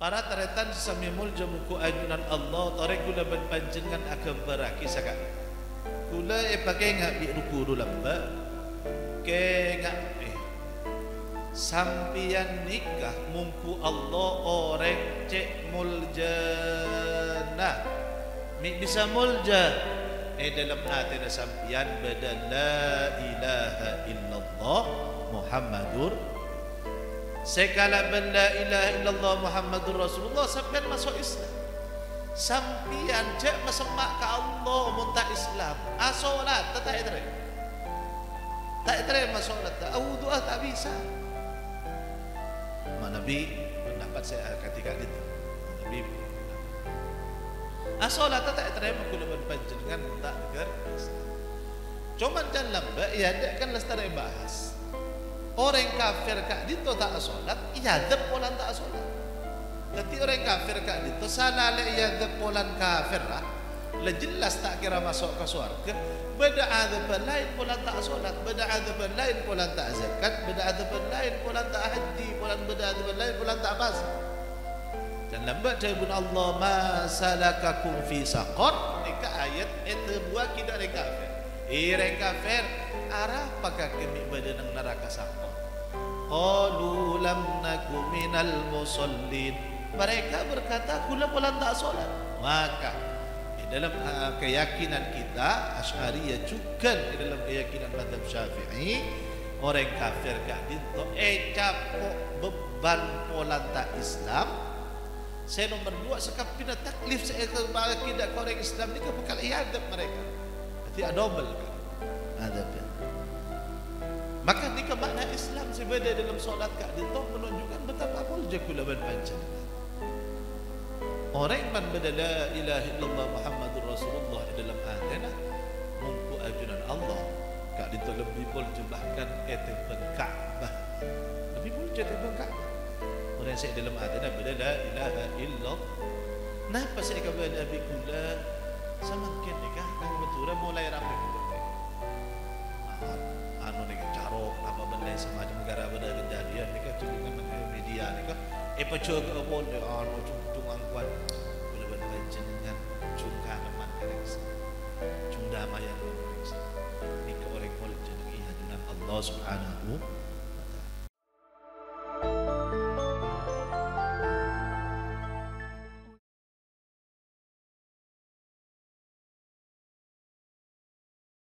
Para taretan sesami mulja muku ajunan Allah Torek gula berpanjengan akan beraki sakat. Gula e pakai ngak bi ruku lamba. Ke ngak eh. Sampian nikah mumpu Allah orang cek muljana Mi bisa mulja. Eh dalam hati dan sampian Bada la ilaha illallah Muhammadur Sekala benda ilaha illallah Muhammadur Rasulullah sampai masuk Islam. Sampian cek masemak ke Allah muntah Islam. Asolat tak tak tere. Tak tere masolat tak. Awu doa tak bisa. Mak Nabi pendapat saya ketika itu. Nabi Asolat tak tak tere makul berpanjangan tak ker. Cuma dalam ba ya kan lestari bahas. Orang kafir kak dito tak solat, iya depolan tak solat. Jadi orang kafir kak dito sana le iya depolan kafir lah. Le jelas tak kira masuk ke surga. Beda ada lain polan tak solat, beda ada lain polan tak zakat, beda ada lain polan tak haji, polan beda ada lain polan tak pas. Dan lambat jawabun Allah ma salakakum fi saqar. Ini ayat itu buat kita orang Orang kafir arah pakai kami pada neraka saqar. Qalu lam naku minal musallin. Mereka berkata kula polan tak solat. Maka di dalam uh, keyakinan kita Asy'ariyah juga di dalam keyakinan mazhab Syafi'i orang kafir gak eh capok beban polan tak Islam saya nomor dua sekapina taklif saya ke kita orang Islam ni ke bekal iadab mereka. Double kan. Ada kan. Maka jika makna Islam sebeda dalam solat kak dinto menunjukkan betapa mulja kula berpanjang. Orang man beda la ilaha illallah Muhammadur Rasulullah di dalam adana mumpu ajunan Allah kak dinto lebih mulja bahkan etepan Ka'bah. Lebih mulja etepan Ka'bah. Orang saya dalam adana beda la ilaha illallah. Napa saya kau Nabi kula semakin nikah nang betul. Mulai ramai anu ni carok apa benda semacam negara benda kejadian ni kan cuma dengan media ni kan eh pecah ke apa ni anu cung angkuan boleh berbaca dengan cungka teman kereks cung damai yang kereks ni ke orang pol jadi dengan Allah subhanahu